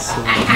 Magnificent.